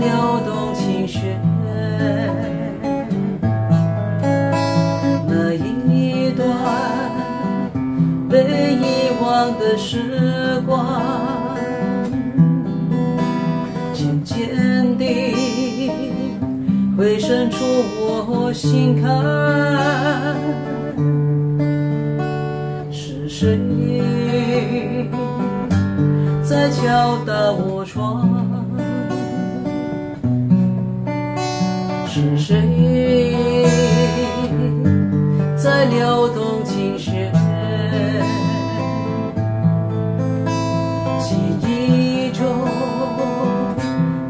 流动琴弦，那一段被遗忘的时光，渐渐地回旋出我心坎。是谁在敲打我窗？是谁在撩动琴弦记忆中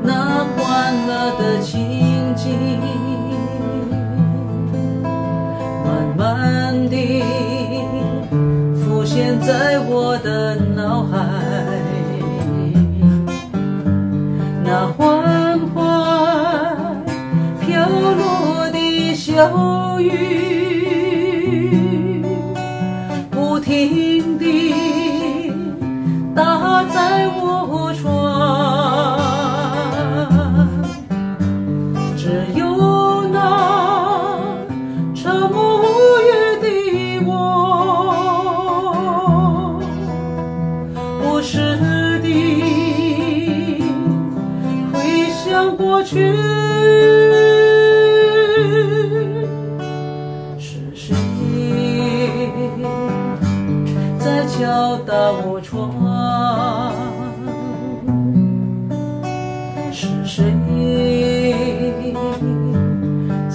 那欢乐的情景慢慢地浮现在我的脑海。有雨不停地打在我窗只有那沉默无语的我。不时地回想过去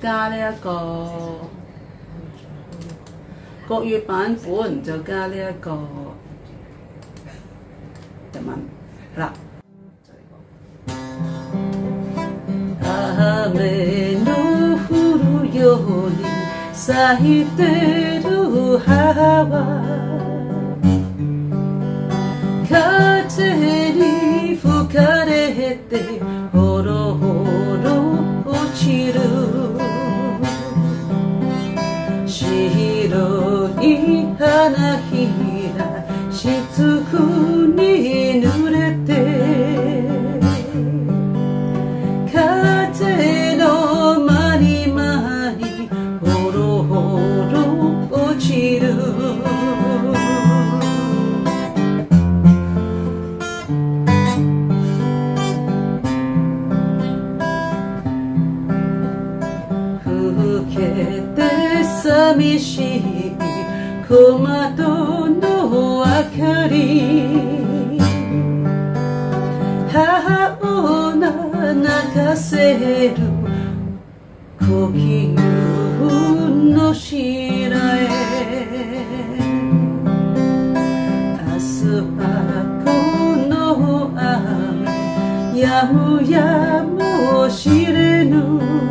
加呢、一個國語版本就加呢一個日文，係啦。雨の降るように咲いてる葉は い花びら雫に濡れて風のまにまにほろほろ落ちる。ふけて寂しい。小窓の明かり。母を泣かせる呼吸の白へ明日はこの雨。やむやもしれぬ。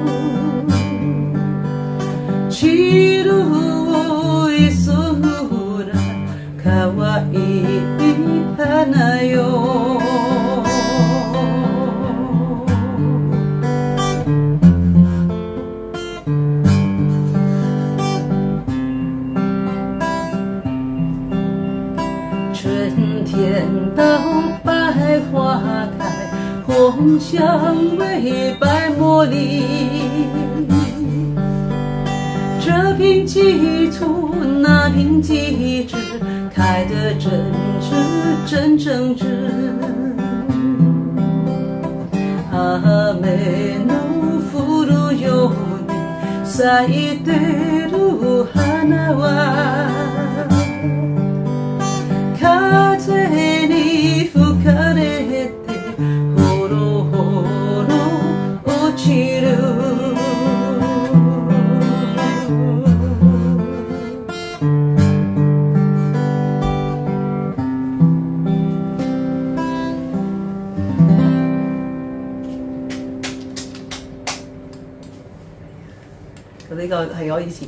红蔷薇白茉莉。这瓶几簇，那瓶几枝，开得真挚真正直。雨の降るように咲いてる花は